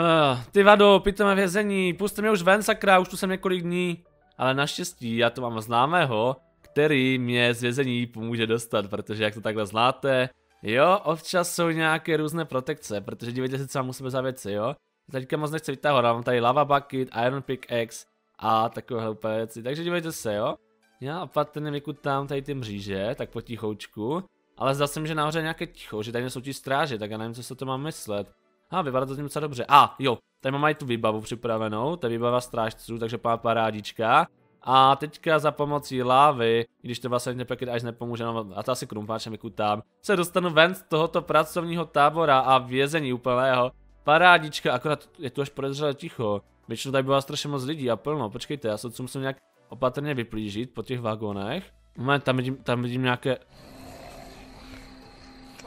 Uh, ty vado, pitome vězení, puste mě už ven, sakra, už tu jsem několik dní. Ale naštěstí, já tu mám známého, který mě z vězení pomůže dostat, protože jak to takhle znáte, jo, občas jsou nějaké různé protekce, protože dívejte se, co mám u sebe za věci, jo. Teďka moc nechci vytahovat, mám tady lava bucket, iron pickaxe a takovéhle úplně věci, takže dívejte se, jo. Já opatrně vykutám tady ty mříže, tak potichoučku. Ale zdá se mi, že nahoře nějaké ticho, že tady jsou ti stráže, tak já nevím, co se to má myslet. A ah, vypadá to tím docela dobře. A ah, jo, tady mám i tu výbavu připravenou, to je výbava strážců, takže pár parádička. A teďka za pomocí lávy, když to vlastně Packet až nepomůže, no, a to asi krumpáčem vykutám, se dostanu ven z tohoto pracovního tábora a vězení úplného. Parádička, akorát je tu až podezřele ticho. Většinou tady byla strašně moc lidí a plno, počkejte, já se musím nějak opatrně vyplížit po těch vagónech. Moment, tam vidím, tam vidím nějaké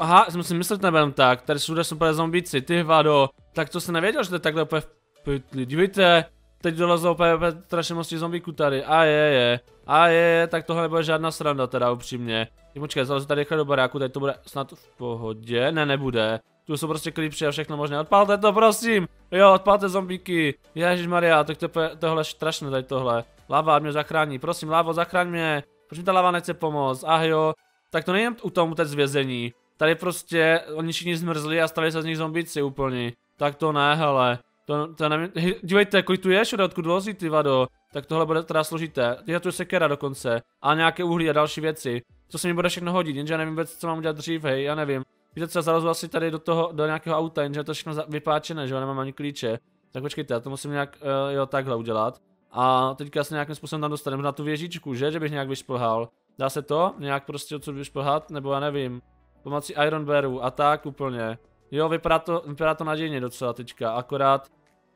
Aha, jsem si myslel, že nebudem tak, tady všude jsou úplně zombíci, ty vado. Tak to jsem nevěděl, že to je takhle úplně v pytli, dívejte. Teď dolezlo úplně, strašně moc zombíků tady, a je, je. A je, je, tak tohle nebude žádná sranda teda upřímně. Ty počkej, zalezu tady rychle do baráku, teď to bude snad v pohodě, ne, nebude. Tu jsou prostě klipři a všechno možné, odpalte to prosím, jo, odpalte zombíky. Ježíš Maria, tak to je tohle strašné tady tohle. Lava mě zachrání, prosím, lávo, zachraň mě. Proč mi ta lava nechce pomoct, ah jo. Tak to není u tom té zvězení. Tady prostě oni všichni zmrzli a stali se z nich zombici úplně. Tak to ne, hele. To, to nevím, hej, dívejte, kolik tu je všude, odkud lozí ty vado. Tak tohle bude teda složité. Já tu je sekera dokonce. A nějaké uhlí a další věci. Co se mi bude všechno hodit, jenže já nevím vůbec, co mám udělat dřív, hej, já nevím. Víte co, zalezu asi tady do toho, do nějakého auta, jenže je to všechno vypáčené, že jo, nemám ani klíče. Tak počkejte, já to musím nějak, uh, jo, takhle udělat. A teďka se nějakým způsobem tam dostaneme na tu věžičku, že? Že bych nějak vyšplhal. Dá se to? Nějak prostě odsud vyšplhat? Nebo já nevím. Pomocí Iron Bearu a tak úplně. Jo, vypadá to, vypadá to nadějně docela teďka, akorát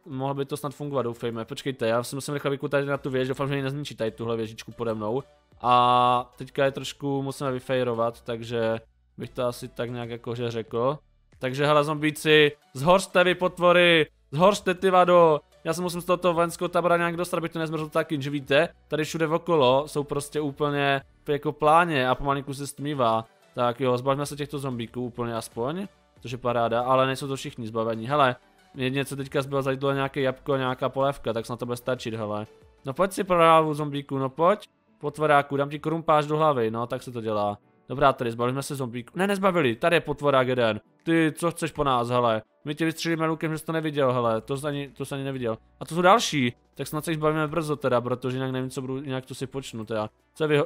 mohlo by to snad fungovat, doufejme. Počkejte, já si musím rychle vykutat na tu věž, doufám, že ji nezničí tady tuhle věžičku pode mnou. A teďka je trošku musíme vyfejrovat, takže bych to asi tak nějak jakože řekl. Takže hele zombíci, zhořte vy potvory, zhořte ty vado, já se musím z tohoto vojenského tabora nějak dostat, aby to nezmrzlo taky, že víte, tady všude okolo jsou prostě úplně jako pláně a pomalinku se stmívá. Tak jo, zbavíme se těchto zombíků úplně aspoň, což je paráda, ale nejsou to všichni zbavení. Hele, jedině co teďka zbylo za jídlo nějaké jabko, nějaká polévka, tak snad to bude stačit, hele. No pojď si pro hlavu zombíku, no pojď. Potvoráku, dám ti krumpáž do hlavy, no tak se to dělá. Dobrá, tady zbavíme se zombíku. Ne, nezbavili, tady je potvorák jeden. Ty, co chceš po nás, hele. My tě vystřelíme lukem, že jsi to neviděl, hele. To jsi ani, to jsi ani neviděl. A to jsou další. Tak snad se jich zbavíme brzo teda, protože jinak nevím, co budu, jinak to si počnu teda. Co je vy...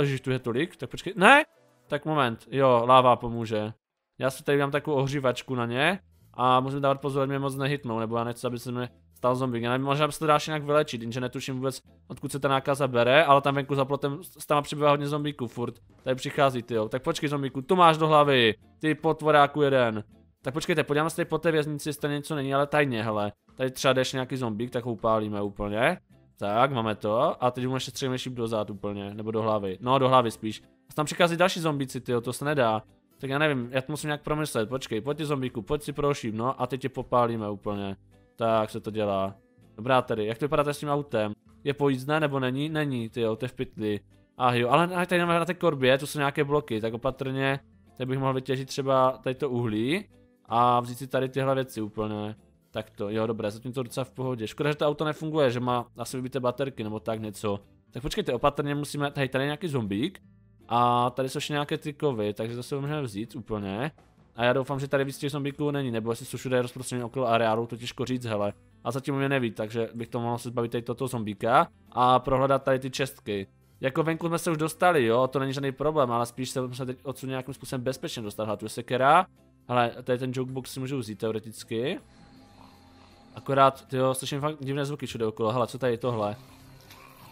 Ježiš, tu je tolik, tak počkej. Ne, tak moment, jo, láva pomůže. Já si tady dám takovou ohřívačku na ně a musím dávat pozor, mě moc nehytnou, nebo já nechci, aby se mi stal zombie. Já nevím, možná se to dáš nějak vylečit, jenže netuším vůbec, odkud se ta nákaza bere, ale tam venku za plotem tam přibývá hodně zombíků furt. Tady přichází ty jo. Tak počkej zombíku, tu máš do hlavy, ty potvoráku jeden. Tak počkejte, podíváme se tady po té věznici, jestli něco není, ale tajně, hele. Tady třeba jdeš nějaký zombík, tak ho upálíme úplně. Tak, máme to. A teď mu ještě střelíme šíp do zád úplně, nebo do hlavy. No, do hlavy spíš. Tam přichází další zombíci, ty, to se nedá. Tak já nevím, já to musím nějak promyslet, počkej, pojď ty zombíku, pojď si proším, no a teď tě popálíme úplně. Tak se to dělá. Dobrá tedy, jak to vypadá s tím autem? Je pojízdné nebo není? Není, ty jo, to je v pytli. Ah jo, ale tady máme na té korbě, to jsou nějaké bloky, tak opatrně, tady bych mohl vytěžit třeba tady to uhlí a vzít si tady tyhle věci úplně. Tak to, jo, dobré, zatím to docela v pohodě. Škoda, že to auto nefunguje, že má asi vybité baterky nebo tak něco. Tak počkejte, opatrně musíme, tady, tady nějaký zombík. A tady jsou ještě nějaké ty kovy, takže si můžeme vzít úplně. A já doufám, že tady víc těch zombíků není, nebo jestli jsou všude rozprostřené okolo areálu, to těžko říct, hele. A zatím mě neví, takže bych to mohl se zbavit tady toto zombíka a prohledat tady ty čestky. Jako venku jsme se už dostali, jo, to není žádný problém, ale spíš se musíme teď odsud nějakým způsobem bezpečně dostat. Hele, tu je sekera, ale tady ten jokebox si můžu vzít teoreticky. Akorát, jo, slyším fakt divné zvuky všude okolo, hele, co tady je tohle?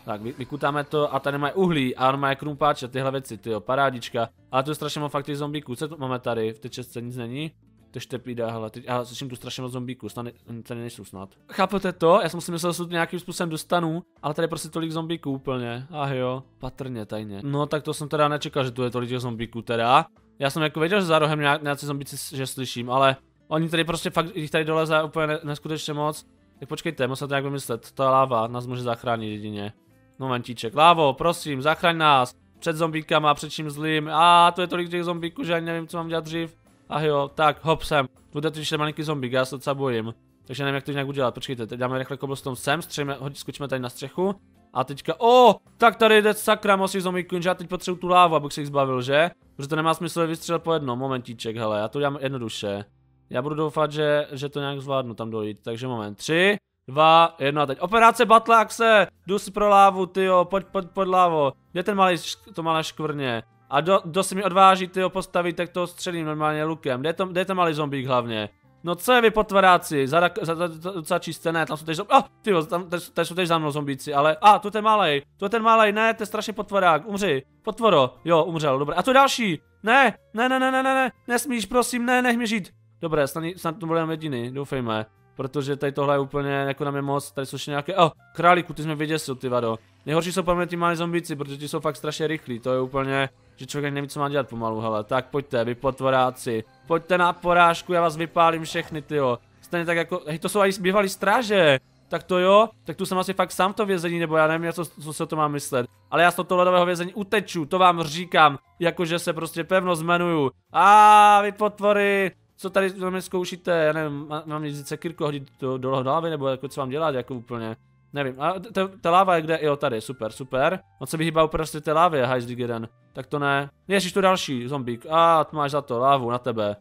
Tak, vykutáme to a tady máme uhlí a má krumpáče, tyhle věci, tyjo, parádička. Ale tu je strašně moc fakt těch zombíků, co tu máme tady, v té čestce nic není? To štepída, hele, teď, já slyším tu strašně moc zombíků, snad tady nejsou snad. Chápete to? Já jsem si myslel, že se tu nějakým způsobem dostanu, ale tady je prostě tolik zombíků úplně. Ah jo, patrně, tajně. No tak to jsem teda nečekal, že tu je tolik těch zombíků teda. Já jsem jako věděl, že za rohem nějací zombíci, že slyším, ale oni tady prostě fakt, jich tady doleze úplně neskutečně moc. Tak počkejte, musím to nějak vymyslet, ta láva nás může zachránit jedině. Momentíček. Lávo, prosím, zachraň nás. Před zombíkama, před čím zlým. A to je tolik těch zombíků, že ani nevím, co mám dělat dřív. Ach jo, tak, hop sem. Bude to ještě malinký zombík, já se docela bojím. Takže nevím, jak to jinak udělat. Počkejte, teď dáme rychle cobblestone sem, stříme, hodí, skočíme tady na střechu. A teďka, o, tak tady jde sakra moc zombíků, že já teď potřebuji tu lávu, abych se jich zbavil, že? Protože to nemá smysl vystřelit po jednom, momentíček, hele, já to dělám jednoduše. Já budu doufat, že, že to nějak zvládnu tam dojít, takže moment, tři, dva, jedna, teď. Operace Battle Axe, jdu si pro lávu, tyjo, pojď pojď, pod lávo. Kde ten malý, to malé škvrně? A do, do se mi odváží tyjo postavit, tak to střelím normálně lukem. Kde to, kde je ten malý zombík hlavně? No co je vy potvaráci, za, za, za, za docela čisté, ne, tam jsou teď zombíci, ah, tyjo, tam, tady, tady jsou teď za mnou zombíci, ale, a, ah, tu ten malej, tu je ten malej, ne, to je strašně potvarák, umři, potvoro, jo, umřel, dobré, a tu další, ne, ne, ne, ne, ne, ne, nesmíš, prosím, ne, nech mi žít, dobré, snad, snad to budeme jediný, doufejme, protože tady tohle je úplně jako na mě moc, tady jsou ještě nějaké, oh, králíku, ty jsme vyděsil, ty vado, nejhorší jsou ty malí zombíci, protože ti jsou fakt strašně rychlí, to je úplně, že člověk neví, co má dělat pomalu, hele, tak pojďte, vy potvoráci, pojďte na porážku, já vás vypálím všechny, tyjo. Stejně tak jako, hej, to jsou i bývalí stráže. Tak to jo, tak tu jsem asi fakt sám to vězení, nebo já nevím, co, co se to má myslet. Ale já z toho ledového vězení uteču, to vám říkám, jakože se prostě pevno zmenuju. A vy potvory, co tady na mě zkoušíte, já nevím, mám mě sekirku hodit do, do hlavy, nebo jako co mám dělat, jako úplně. Nevím, a ta láva je kde? Jo, tady, super, super. On se vyhýbá prostě té lávě, hajzlík jeden. Tak to ne. Ježíš, tu další zombík. A, tu máš za to, lávu, na tebe.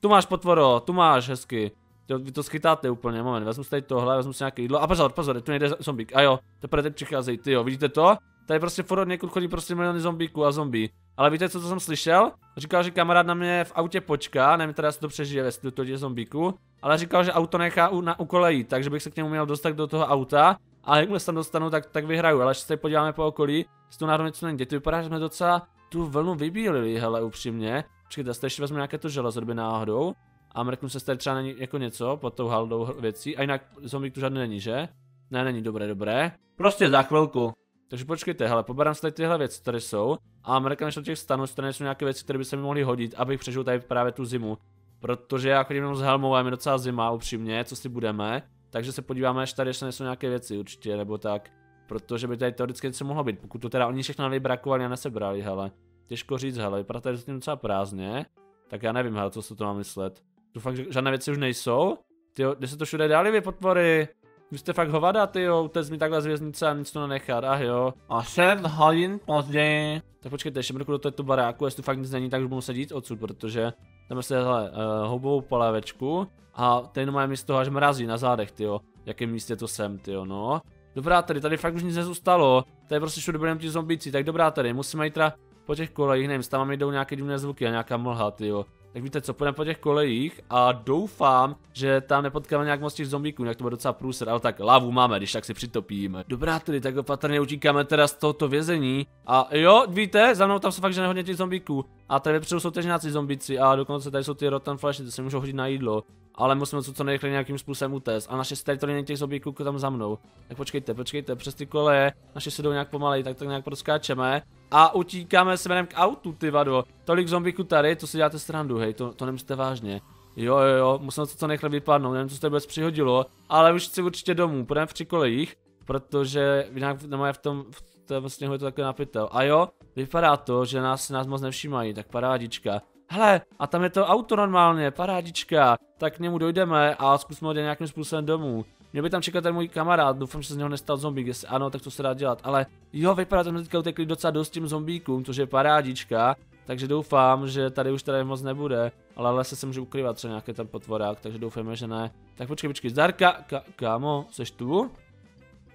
Tu máš potvoro, tu máš, hezky. To, vy to schytáte úplně, moment, vezmu si tady tohle, vezmu si nějaké jídlo. A pozor, pozor, tu nejde zombík. A jo, teprve teď přicházejí, ty jo, vidíte to? Tady prostě furt někud chodí prostě miliony zombíků a zombí. Ale víte, co to jsem slyšel? Říkal, že kamarád na mě v autě počká, nevím teda, jestli to přežije, jestli to je zombíku. Ale říkal, že auto nechá u, na, u takže bych se k němu měl dostat do toho auta a jakmile se tam dostanu, tak, tak vyhraju, ale až se podíváme po okolí, jestli tu náhodou něco není. To vypadá, že jsme docela tu vlnu vybílili, hele, upřímně. Počkejte, já ještě vezmu nějaké to železo, kdyby náhodou. A mrknu se tady třeba není jako něco pod tou haldou věcí. A jinak zombie tu žádný není, že? Ne, není, dobré, dobré. Prostě za chvilku. Takže počkejte, hele, poberám si tady tyhle věci, které jsou. A mrkám do těch stanů, které jsou nějaké věci, které by se mi mohly hodit, abych přežil tady právě tu zimu. Protože já chodím jenom s helmou a je mi docela zima, upřímně, co si budeme. Takže se podíváme, až tady ještě nejsou nějaké věci určitě, nebo tak. Protože by tady teoreticky něco mohlo být, pokud to teda oni všechno nevybrakovali a nesebrali, hele. Těžko říct, hele, vypadá tady zatím docela prázdně. Tak já nevím, hele, co se to má myslet. Tu fakt, že žádné věci už nejsou? Tyjo, kde se to všude dali, vy potvory? Vy jste fakt hovada, tyjo, utec mi takhle z věznice a nic to nenechat, ah jo. A 6 hodin později. Tak počkejte, ještě mrknu do této baráku, jestli tu fakt nic není, tak už budu sedět odsud, protože tam se, hele, uh, houbovou polévečku. A tady má místo až mrazí na zádech, tyjo. Jakém místě to jsem, tyjo, no. Dobrá tady, tady fakt už nic nezůstalo. Tady prostě všude budeme ti zombíci, tak dobrá tady, musíme jít teda po těch kolejích, nevím, tam jdou nějaké divné zvuky a nějaká mlha, tyjo. Tak víte co, půjdeme po těch kolejích a doufám, že tam nepotkáme nějak moc těch zombíků, jak to bude docela průser, ale tak lavu máme, když tak si přitopíme. Dobrá tedy, tak opatrně utíkáme teda z tohoto vězení. A jo, víte, za mnou tam jsou fakt že hodně těch zombíků. A tady vepředu jsou teď nějací zombíci a dokonce tady jsou ty rotten flashy, ty se můžou hodit na jídlo ale musíme to co nejrychleji nějakým způsobem utéct. A naše teritorium těch zombíků tam za mnou. Tak počkejte, počkejte, přes ty koleje, naše se jdou nějak pomalej, tak tak nějak proskáčeme. A utíkáme směrem k autu, ty vado. Tolik zombíků tady, to si děláte srandu, hej, to, to nemyslíte vážně. Jo, jo, jo, musím to co nejrychleji vypadnout, nevím, co se tady vůbec přihodilo, ale už chci určitě domů, půjdeme v kolejích, protože jinak nemá v tom, v tom sněhu je to takové napitel. A jo, vypadá to, že nás, nás moc nevšímají, tak parádička. Hele, a tam je to auto normálně, parádička. Tak k němu dojdeme a zkusme ho nějakým způsobem domů. Měl by tam čekat ten můj kamarád, doufám, že se z něho nestal zombík, jestli ano, tak to se dá dělat. Ale jo, vypadá, že jsme teďka utekli docela dost tím zombíkům, což je parádička. Takže doufám, že tady už tady moc nebude. Ale lese se může ukrývat třeba nějaký ten potvorák, takže doufáme, že ne. Tak počkej, počkej, zdarka, ka, kámo, seš tu?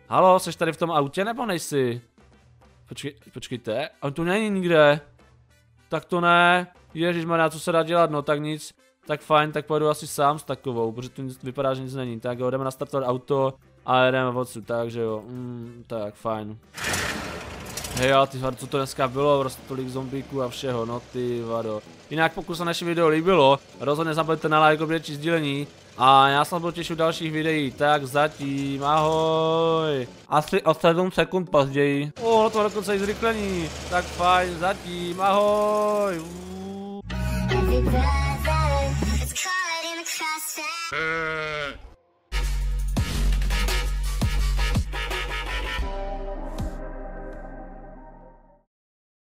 Halo, seš tady v tom autě nebo nejsi? Počkej, počkejte, on tu není nikde. Tak to ne. Ježíš má co se dá dělat, no tak nic. Tak fajn, tak pojedu asi sám s takovou, protože tu vypadá, že nic není. Tak jo, jdeme nastartovat auto a jedeme odsud, takže jo, mm, tak fajn. Hej, ale ty vado, co to dneska bylo, prostě tolik zombíků a všeho, no ty vado. Jinak pokud se naše video líbilo, rozhodně zapomeňte na like, obět či sdílení. A já se budu těšit u dalších videí, tak zatím, ahoj. Asi o 7 sekund později. O, no to dokonce i zrychlení. Tak fajn, zatím, ahoj. Every Uh...